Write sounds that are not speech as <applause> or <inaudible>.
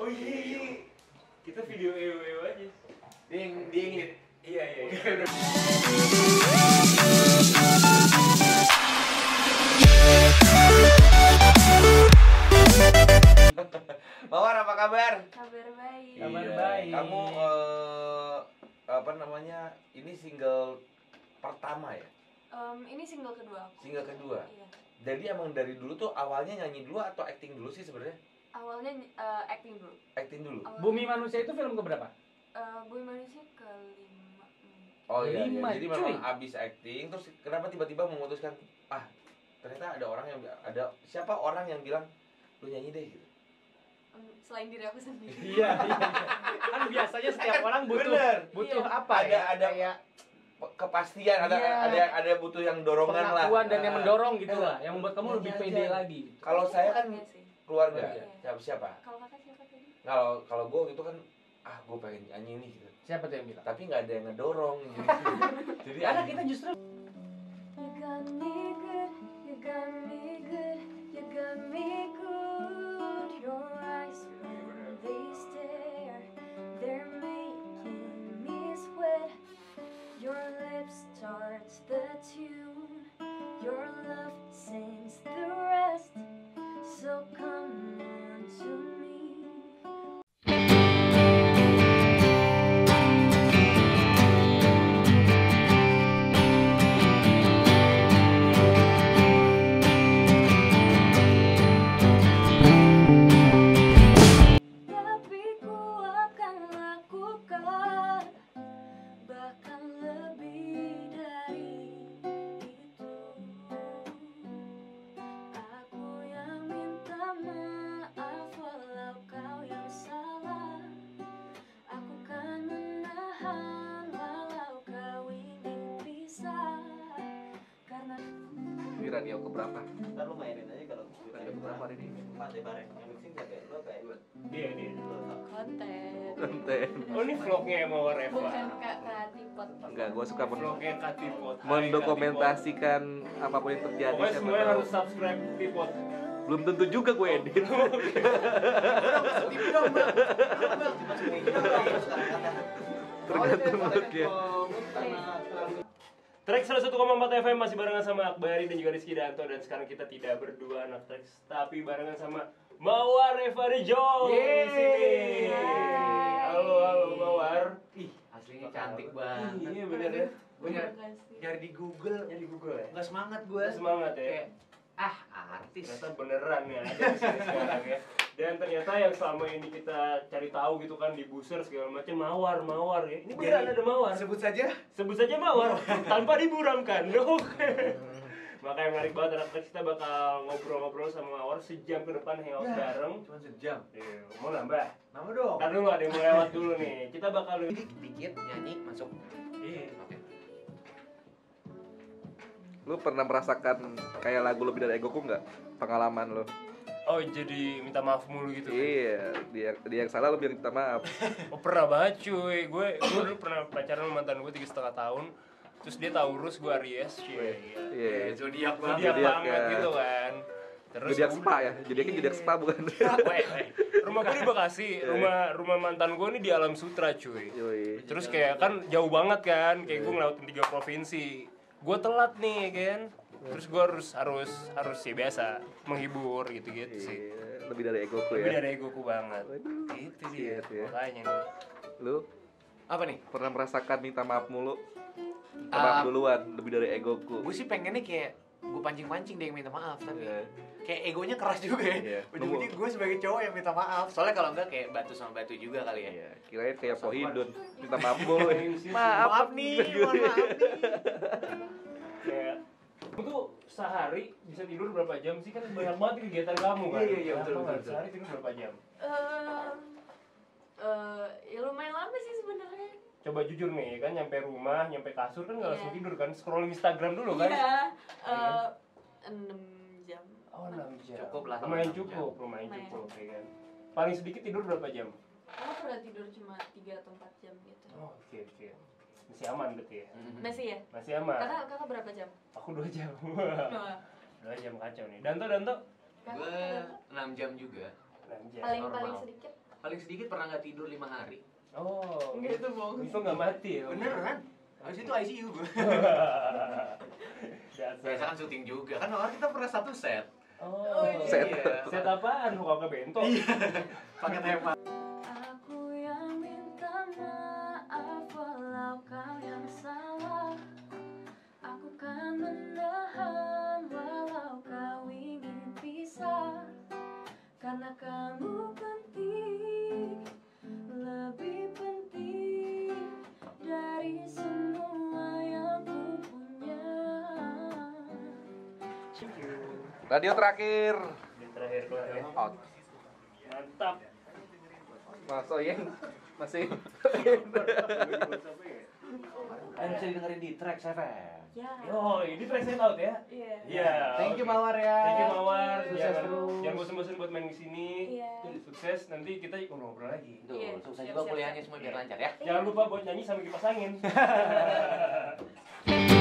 Oh iya, iya. Kita video EW aja. Dia yang dia yang. Iya, iya, iya. Mawar apa kabar? Kabar baik. Kabar Iya, baik. Kamu eh, apa namanya? Ini single pertama ya? Em, ini single kedua aku. Single kedua. Iya. Jadi emang dari dulu tuh awalnya nyanyi dulu atau acting dulu sih sebenarnya? Awalnya eh, acting dulu. Acting dulu. Awalnya, Bumi Manusia itu film keberapa? eh, Bumi Manusia kelima. hmm. Oh iya, iya. Lima, jadi cuy. memang abis acting terus kenapa tiba-tiba memutuskan ah ternyata ada orang yang ada siapa orang yang bilang lu nyanyi deh gitu. Em, Selain diri aku sendiri. <laughs> Iya, iya. Kan biasanya setiap orang butuh Bener. butuh Iya. apa Ada- ya? ada- Kayak kepastian ada Iya. ada ada butuh yang dorongan lah. pengakuan dan yang mendorong gitu lah, yang membuat kamu lebih Nyanyi pede aja. lagi. Kalau saya kan sih. Keluarga. Iya. Siapa siapa? Kalau kakak siapa tadi? Kalau kalau gue itu kan ah gue pengen nyanyi nih gitu. Siapa tuh yang bilang? Tapi nggak ada yang ngedorong gitu. <laughs> Jadi Karena ada kita justru You got me good, you got me good, you got me good. Your eyes when they stare, they're making me sweat. Your lips starts the tune, your love sings the rest. So come di radio keberapa? Ntar lu mainin aja kalau Radio keberapa hari ini? Empat deh bareng. Yang mixing siapa ya? Lu apa ya? Dia, dia. Konten Konten. Oh, ini vlognya Mawar Eva. bukan kakak tipot. Enggak, gue suka men- Vlognya Katipot. Mendokumentasikan apa pun yang Katipot. terjadi. Pokoknya semuanya harus subscribe Tipot. Belum tentu juga gue edit. <laughs> Tergantung moodnya. Track 101,4 FM masih barengan sama Akbari dan juga Rizky Danto dan sekarang kita tidak berdua anak Trax tapi barengan sama Mawar Eva Rejo di sini. Halo halo Mawar. Ih, aslinya cantik banget. Iya bener ya. Gue nyari, nyari di Google, Ya di Google ya. nggak semangat gue. Semangat ya. Kayak, ah artis. Ternyata beneran ya ada di sini sekarang ya. Dan ternyata yang selama ini kita cari tahu gitu kan di booster segala macam mawar mawar ya. Ini beneran Jadi, ada mawar. Sebut saja. Sebut saja mawar tanpa diburamkan. <laughs> Oke. Makanya menarik banget anak kita bakal ngobrol-ngobrol sama mawar sejam ke depan hangout Ya. bareng. Cuma sejam. Iya, mau nambah? Nama dong. Ntar dulu ada yang mau lewat dulu nih. Kita bakal Dikit, dikit nyanyi masuk. Lu pernah merasakan kayak lagu lebih dari egoku nggak? Pengalaman lu? Oh jadi minta maaf mulu gitu. Iya, dia dia yang salah lu biar minta maaf. <laughs> Oh pernah banget cuy. Gue gue dulu pernah pacaran sama mantan gue tiga setengah tahun. Terus dia Taurus, gue Aries. Cuy. Iya. Zodiak Dia Zodiac banget ya. gitu kan. Terus Jadi spa ya, jadi kan jadi spa bukan? Weh, weh. Rumah gue di Bekasi, rumah rumah mantan gue ini di Alam Sutra cuy. Terus kayak kan jauh banget kan, kayak gue ngelewatin tiga provinsi. Gue telat nih kan. Terus gue harus harus harus sih biasa menghibur gitu-gitu sih. Iya, lebih dari egoku Lebih ya. dari egoku banget. Waduh, Itu dia, ya. makanya nih. Lu Apa nih? pernah merasakan minta maaf mulu? Minta Ah. maaf duluan, lebih dari egoku. Gue sih pengennya kayak gue pancing-pancing deh yang minta maaf tapi Iya. kayak egonya keras juga ya. Iya. Ujung-ujung gue sebagai cowok yang minta maaf. Soalnya kalau enggak kayak batu sama batu juga kali ya. Iya, kirain kayak Pohidon minta maaf mulu. <laughs> ya. Maaf, maaf nih, mohon maaf nih. Kayak kamu tuh sehari bisa tidur berapa jam sih kan banyak banget kegiatan kamu kan? Iya, iya, iya, betul, betul, Sehari tidur berapa jam? Eh, eh, ya lumayan lama sih sebenarnya. Coba jujur nih kan nyampe rumah, nyampe kasur kan nggak Iya. langsung tidur kan? Scrolling Instagram dulu kan? Iya, eh, enam jam. Oh 6 jam. Cukup lah, Lumayan enam jam. cukup, lumayan cukup ya kan. Paling sedikit tidur berapa jam? Aku pernah tidur cuma 3 atau 4 jam gitu. Oh, oke oke. Masih aman berarti ya? Masih ya? Masih aman. Kakak, kakak berapa jam? Aku 2 jam. <laughs> Dua jam kacau nih. Danto Danto Gue 6 jam juga. 6 jam. paling normal. paling sedikit paling sedikit pernah nggak tidur lima hari. Oh. Enggak itu bohong. Itu nggak mati ya? Beneran? Habis itu ICU gue. <laughs> Biasa kan syuting juga kan orang kita pernah satu set. Oh. Set. Set apaan? Kok kagak bento? Pakai tema. Radio terakhir. Terakhir keluar ya. Out. Mantap. Mas Oyeng masih Ayo bisa dengerin di track FM. Ya Yo, ini track set out ya? Iya Iya. Thank you Mawar ya. Thank you Mawar. Sukses Jangan, terus. jangan bosan-bosan buat main di sini. Iya. Sukses. Nanti kita ngobrol-ngobrol lagi. Tuh, Iya, sukses siap, juga siap, kuliahnya siap. semua biar lancar ya. Jangan lupa buat nyanyi sampai kipas angin. <laughs>